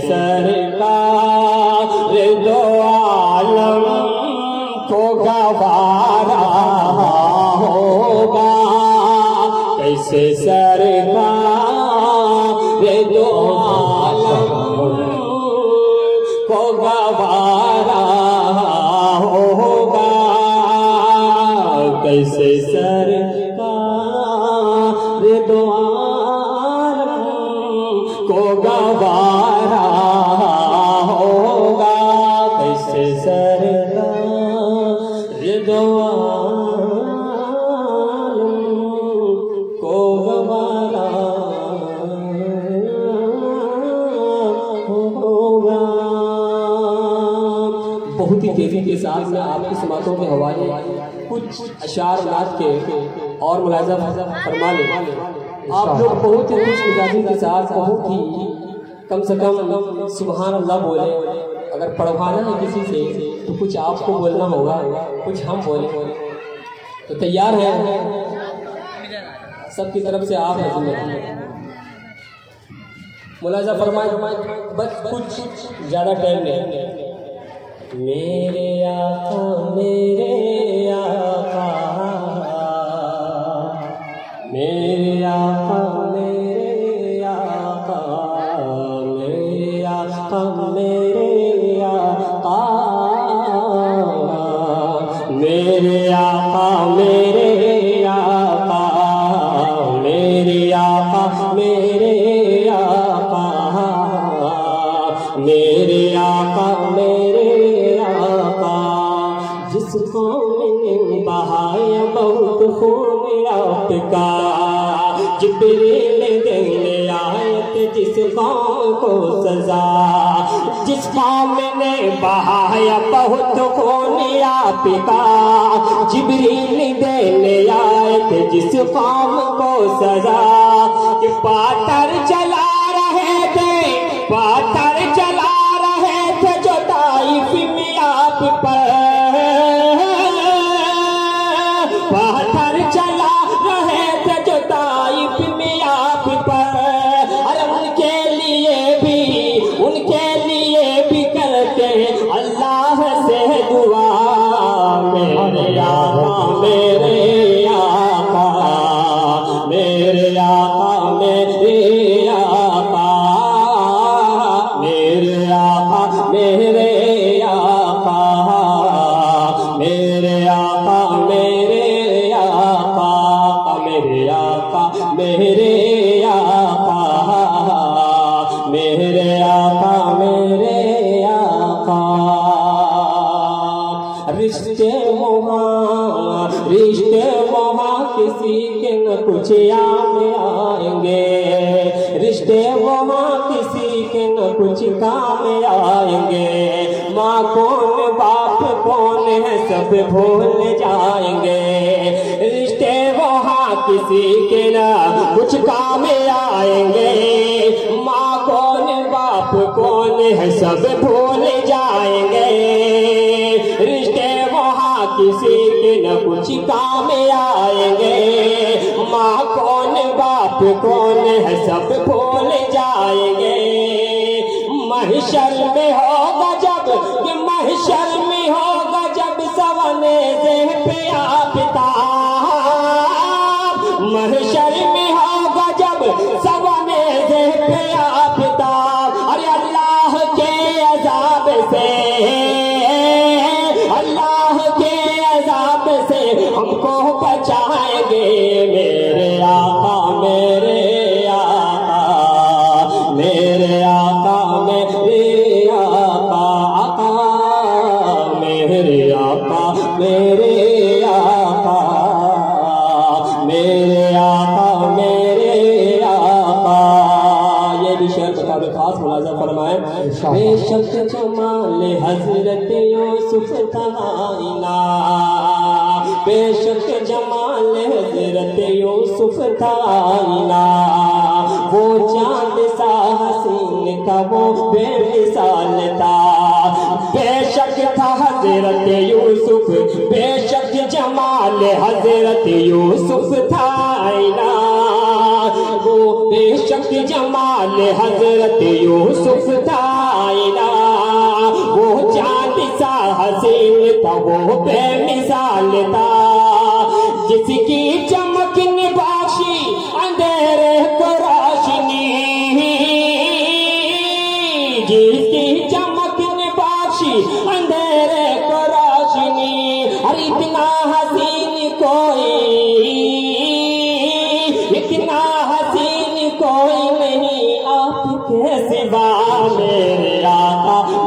सरकार दो आलम को गवारा होगा। कैसे सरकार बहुत ही तेज़ी के साथ मैं आपकी समातों के हवाले कुछ अशार नाथ के और मुलाजा फरमा ले। आप लोग बहुत ही खुश मिजाजी के साथ, बहुत ही कम से कम सुबहान अल्लाह बोले। अगर पढ़वाना है किसी से तो कुछ आपको बोलना होगा, कुछ हम बोले। तो तैयार है? सबकी तरफ़ से आप है मुलाजा फरमाए, बस कुछ ज़्यादा टाइम नहीं। मेरे आका मेरे आका मेरे आका मेरे आका मेरे आका मेरे आका मेरे आका मेरे आका खून आपका जिब्रील देने आयत जिस कौम को सजा। जिस कौम ने बहाया बहुत खून आपका जिब्रील देने आयत जिस कौम को सजा। कि पाटर चला रहे थे पाटर रिश्ते वहाँ किसी के न कुछ के न कुछ काम आएँगे। माँ कौन, बाप कौन है, सब भूल जाएँगे। रिश्ते वहाँ किसी के न, कुछ काम आएँगे। माँ कौन, बाप कौन है, सब भूल जाएँगे। रिश्ते वहाँ किसी के न, कुछ काम आएँगे। माँ कौन, बाप कौन है, सब भूल जाएँगे। महशर में होगा जब कि महशर में होगा जब सवने से पे आपता महशर में होगा जब सवने से पे आपता अरे अल्लाह के अजाब से, अल्लाह के अजाब से हमको बचाएँगे मेरे मेरे आका मेरे आका मेरे आका मेरे आका ये भी शेर बता दो खास मुलाजा फरमाए। बेशक जमाल हज़रत यूसुफ तनाइना बेशक जमाल हज़रत यूसुफ तनाइना वो चाँद सा हसीन था वो बेमिसाल था। बेशक था हज़रत यूसुफ, बेशक जमाल हज़रत यूसुफ था आईना वो बेशक जमाल हज़रत यूसुफ था वो चाँद सा हसीन था, वो बेमिसाल था। जिसकी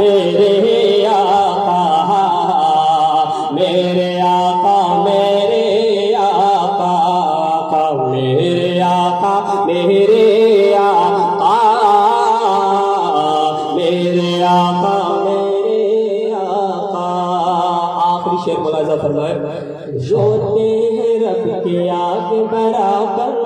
मेरे आका मेरे आका मेरे आका मेरे आका मेरे आका मेरे आका मेरे आका आखिरी शेर मुलाजा फरमाए रोते हैं रब के आगे बराबर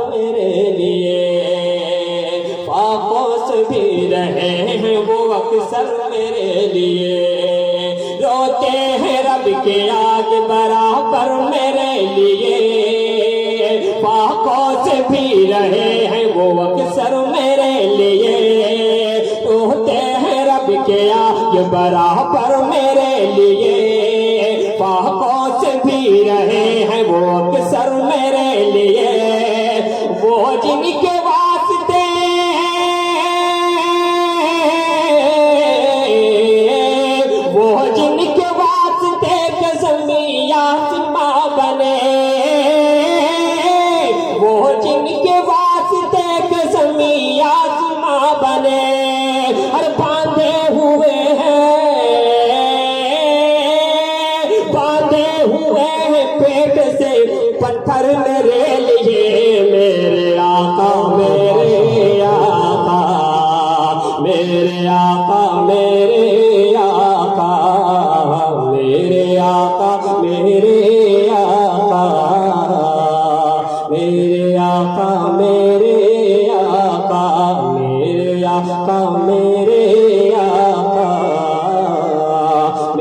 भी रहे हैं वो अक्सर मेरे लिए। रोते हैं रब के आगे बराबर मेरे लिए। पापों से भी रहे हैं वो अक्सर मेरे लिए। रोते हैं रब के आगे बराबर मेरे लिए। पापों से भी रहे हैं वो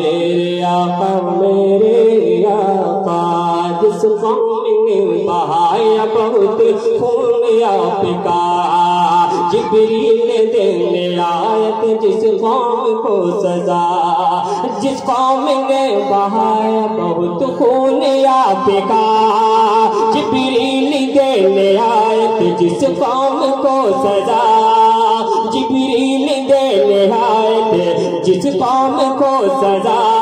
मेरे आका मेरे आका जिस कौम ने बहाया बहुत खून आपका। जिबरील देने आयत जिस कौम को सजा, जिस कौम ने बहाया बहुत खून आपका। जिबरील देने आयत जिस कौम को सजा पाम को सजा